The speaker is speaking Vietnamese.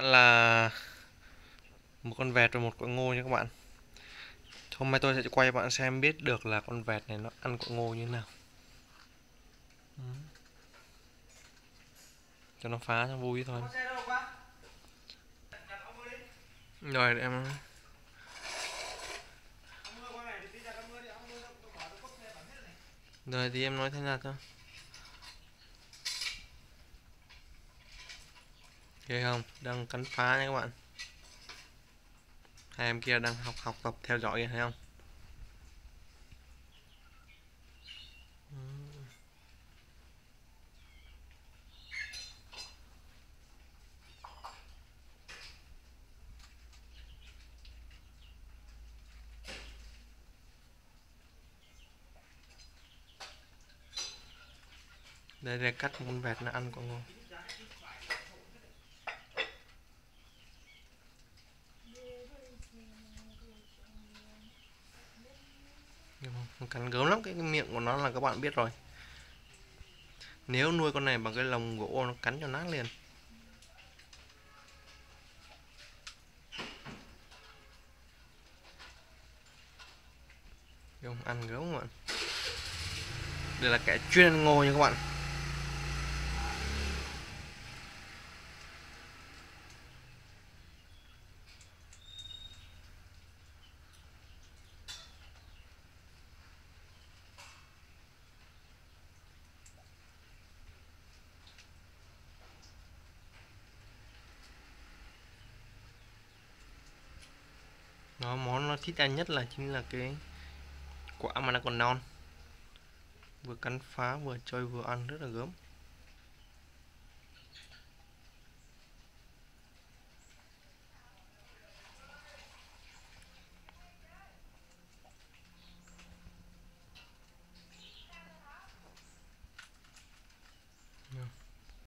bạn là một con vẹt và một quả ngô nha các bạn. Hôm nay tôi sẽ quay bạn xem biết được là con vẹt này nó ăn quả ngô như thế nào. Cho nó phá cho vui thôi. Rồi em rồi, thì em nói thế nào thôi ghê không? Đang cắn phá nha các bạn. Hai em kia đang học học tập theo dõi thấy không? Đây là cách con vẹt nó ăn quả ngon cắn gớm lắm cái, cái miệng của nó là các bạn biết rồi. Nếu nuôi con này bằng cái lồng gỗ nó cắn cho nát liền. Không ăn gớm các bạn đây là kẻ chuyên ăn ngô nha các bạn. Nó, món nó thích ăn nhất là chính là cái quả mà nó còn non. Vừa cắn phá, vừa chơi vừa ăn rất là gớm.